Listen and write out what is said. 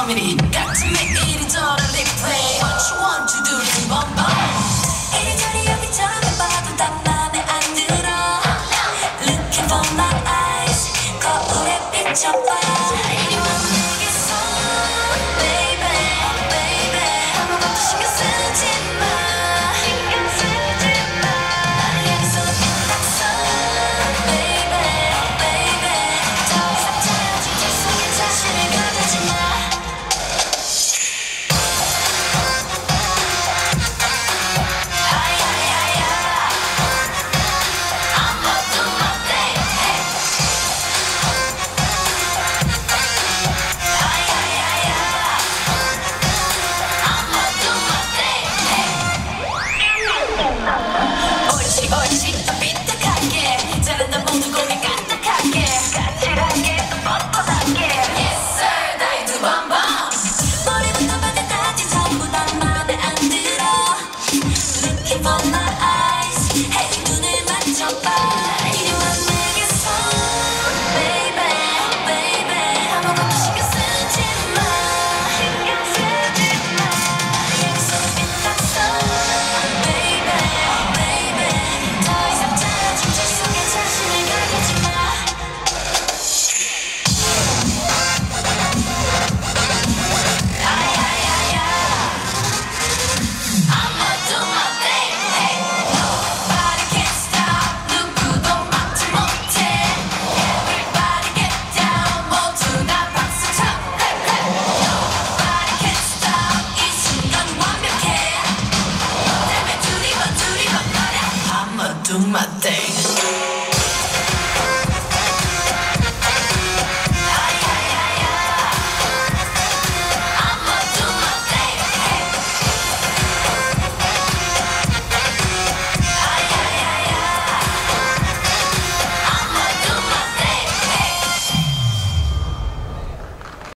comedy got to make it it's all a big play what you want to do to bump bump 이리저리 여기저기 봐도 다 맘에 안 들어 looking for my eyes 거울에 비춰봐 do my thing.